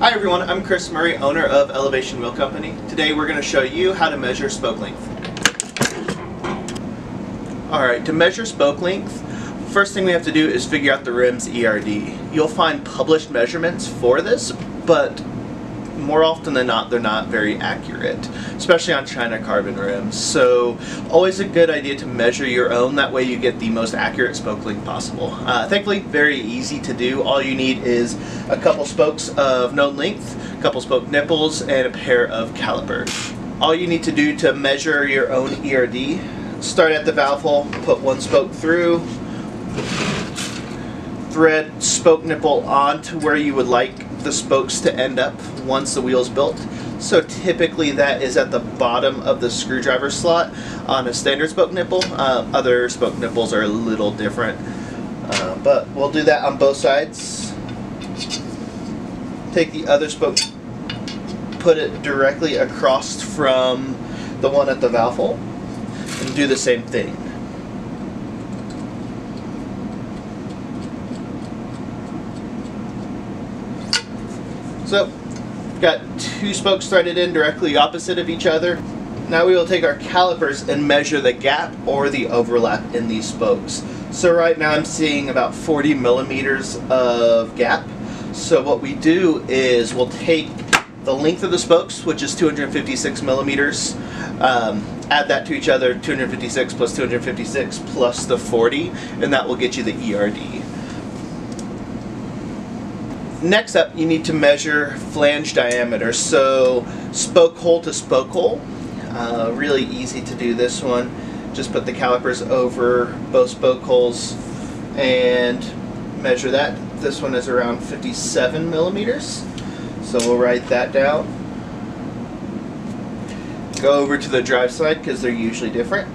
Hi everyone, I'm Chris Murray, owner of Elevation Wheel Company. Today we're going to show you how to measure spoke length. Alright, to measure spoke length, first thing we have to do is figure out the rim's ERD. You'll find published measurements for this, but more often than not, they're not very accurate, especially on China carbon rims. So always a good idea to measure your own. That way you get the most accurate spoke length possible. Uh, thankfully, very easy to do. All you need is a couple spokes of known length, a couple spoke nipples, and a pair of calipers. All you need to do to measure your own ERD, start at the valve hole, put one spoke through, thread spoke nipple onto where you would like the spokes to end up once the wheel's built. So typically that is at the bottom of the screwdriver slot on a standard spoke nipple. Uh, other spoke nipples are a little different. Uh, but we'll do that on both sides. Take the other spoke, put it directly across from the one at the valve hole, and do the same thing. So, got two spokes threaded in directly opposite of each other. Now we will take our calipers and measure the gap or the overlap in these spokes. So right now I'm seeing about 40 millimeters of gap. So what we do is we'll take the length of the spokes, which is 256 millimeters, um, add that to each other, 256 plus 256 plus the 40, and that will get you the ERD. Next up, you need to measure flange diameter. So spoke hole to spoke hole. Uh, really easy to do this one. Just put the calipers over both spoke holes and measure that. This one is around 57 millimeters. So we'll write that down. Go over to the drive side because they're usually different.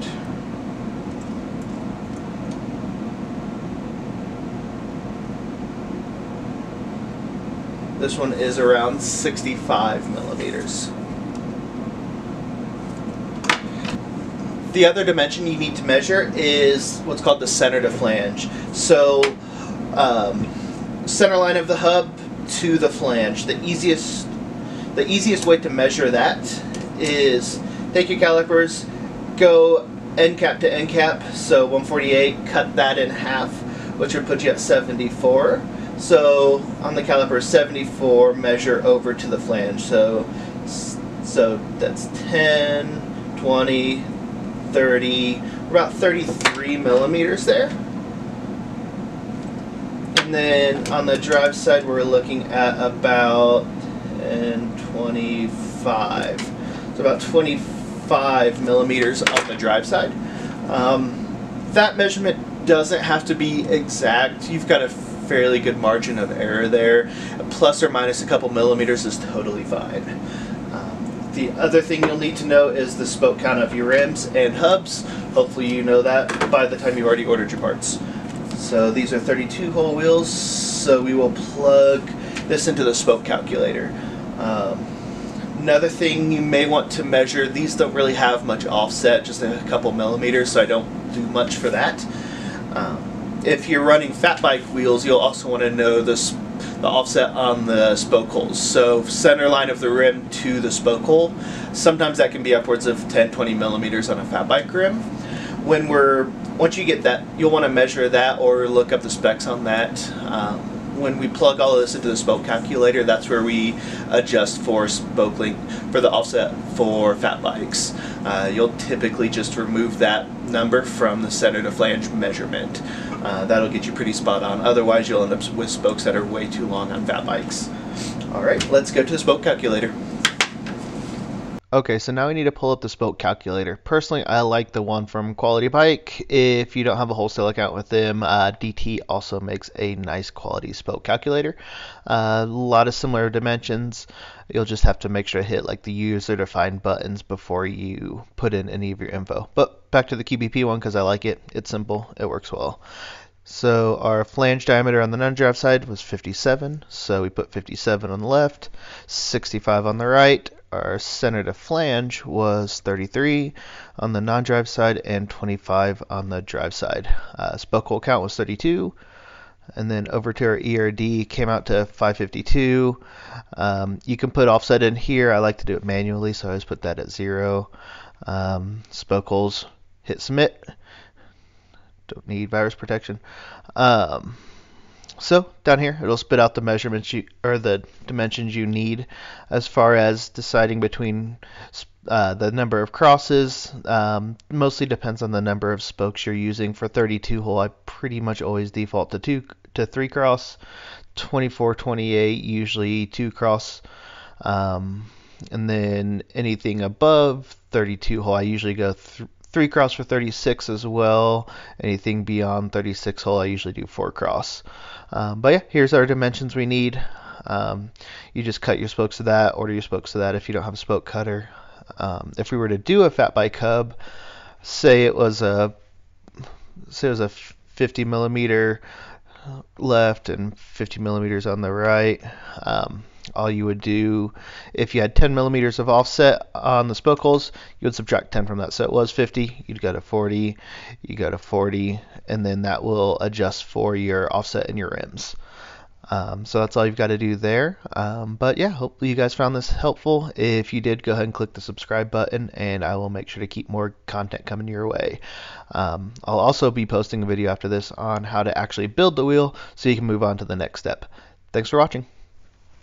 This one is around 65 millimeters. The other dimension you need to measure is what's called the center to flange. So, um, center line of the hub to the flange. The easiest, the easiest way to measure that is take your calipers, go end cap to end cap. So 148, cut that in half, which would put you at 74 so on the caliper 74, measure over to the flange. So, so that's 10, 20, 30, about 33 millimeters there. And then on the drive side, we're looking at about 10, 25. So about 25 millimeters on the drive side. Um, that measurement doesn't have to be exact. You've got to fairly good margin of error there. Plus or minus a couple millimeters is totally fine. Um, the other thing you'll need to know is the spoke count of your rims and hubs. Hopefully you know that by the time you've already ordered your parts. So these are 32 hole wheels, so we will plug this into the spoke calculator. Um, another thing you may want to measure, these don't really have much offset, just a couple millimeters, so I don't do much for that. Um, if you're running fat bike wheels, you'll also want to know the, the offset on the spoke holes. So center line of the rim to the spoke hole, sometimes that can be upwards of 10, 20 millimeters on a fat bike rim. When we're, once you get that, you'll want to measure that or look up the specs on that. Um, when we plug all of this into the spoke calculator, that's where we adjust for spoke length for the offset for fat bikes. Uh, you'll typically just remove that number from the center to flange measurement. Uh, that'll get you pretty spot on. Otherwise, you'll end up with spokes that are way too long on fat bikes. All right, let's go to the spoke calculator. Okay, so now we need to pull up the spoke calculator. Personally, I like the one from Quality Bike. If you don't have a wholesale account with them, uh, DT also makes a nice quality spoke calculator. Uh, a lot of similar dimensions. You'll just have to make sure to hit like the user defined buttons before you put in any of your info. But back to the QBP one because I like it. It's simple. It works well. So our flange diameter on the non-drive side was 57, so we put 57 on the left, 65 on the right, our center to flange was 33 on the non-drive side and 25 on the drive side. Uh, spoke hole count was 32. and then over to our ERD came out to 552. Um, you can put offset in here. I like to do it manually, so I always put that at zero. Um, holes, hit submit. Don't need virus protection. Um, so down here, it'll spit out the measurements you or the dimensions you need as far as deciding between uh, the number of crosses. Um, mostly depends on the number of spokes you're using. For 32 hole, I pretty much always default to two to three cross. 24, 28 usually two cross. Um, and then anything above 32 hole, I usually go th- three cross for 36 as well. Anything beyond 36 hole, I usually do four cross. Um, but yeah, here's our dimensions we need. Um, you just cut your spokes to that, order your spokes to that if you don't have a spoke cutter. Um, if we were to do a fat bike hub, say it was a say it was a 50 millimeter left and 50 millimeters on the right. Um, all you would do if you had 10 millimeters of offset on the spoke holes, you would subtract 10 from that. So it was 50, you'd go to 40, you go to 40, and then that will adjust for your offset and your rims. Um, so that's all you've got to do there. Um, but yeah, hopefully you guys found this helpful. If you did, go ahead and click the subscribe button, and I will make sure to keep more content coming your way. Um, I'll also be posting a video after this on how to actually build the wheel so you can move on to the next step. Thanks for watching.